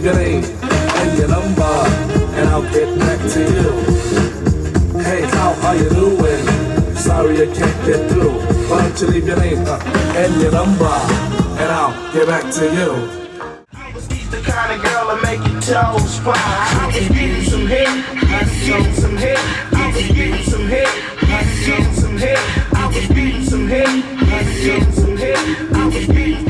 Grey and your number, and I'll get back to you. Hey, how are you doing? Sorry I can't get through. Why don't you leave your name uh, and your number, and I'll get back to you kind of girl that make your toes fly. I was getting some hit, I was getting some hit, I was getting some hit, I was getting some hit, I was getting some hit, I was getting some hit, I was getting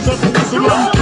just have to whistle.